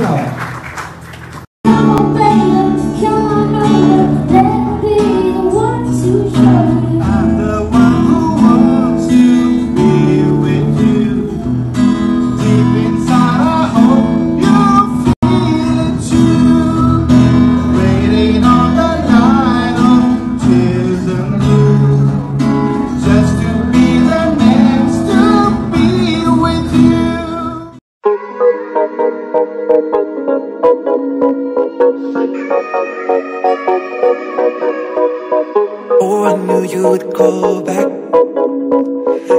flower. Oh, I knew you would call back.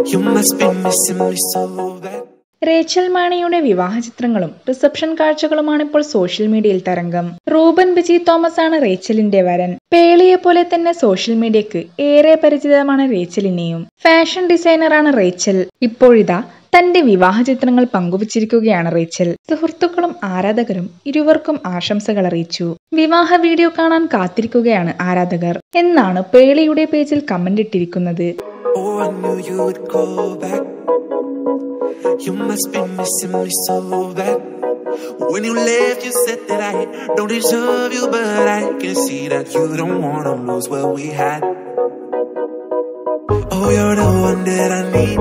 You must be missing me so bad. Rachel മാണിയുടെ വിവാഹ ചിത്രങ്ങളും reception കാഴ്ചകളുമാണ് ഇപ്പോൾ social മീഡിയയിൽ തരംഗം. റൂബൻ ബിജി തോമസ് ആണ് റേച്ചലിന്റെ വരൻ. പേളിയെ പോലെ തന്നെ സോഷ്യൽ മീഡിയക്ക് ഏറെ പരിചിതമാണ് റേച്ചലിനെയും ഫാഷൻ ഡിസൈനറാണ് റേച്ചൽ. ഇപ്പോഴിതാ തന്റെ വിവാഹ ചിത്രങ്ങൾ പങ്കുവച്ചിരിക്കുകയാണ് റേച്ചൽ. സുഹൃത്തുക്കളും ആരാധകരും ഇരുവർക്കും ആശംസകൾ അറിയിച്ചു. വിവാഹ വീഡിയോ കാണാൻ കാത്തിരിക്കുകയാണ് ആരാധകർ. എന്നാണ് പേളിയുടെ പേജിൽ കമന്റ് ഇട്ടിരിക്കുന്നത്. Oh, you must be missing me so bad. When you left, you said that I don't deserve you, but I can see that you don't wanna lose what we had. Oh, you're the one that I need.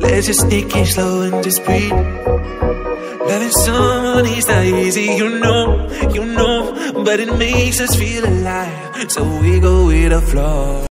Let's just take it slow and just breathe. Loving someone is not easy, you know, you know, but it makes us feel alive. So we go with the flow.